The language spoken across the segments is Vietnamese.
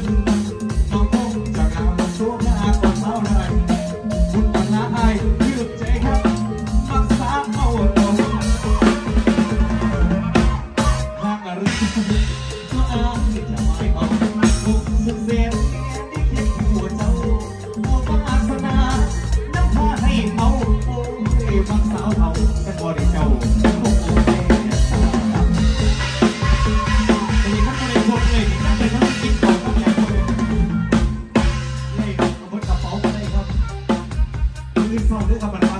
good sound is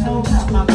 help you my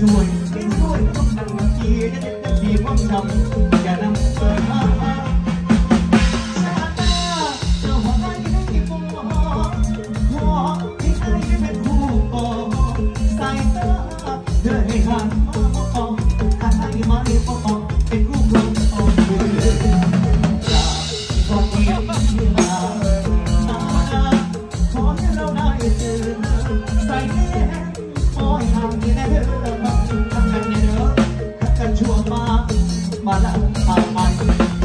ruồi cánh ruồi không đằng kia đất đất đi quan trọng. 甘く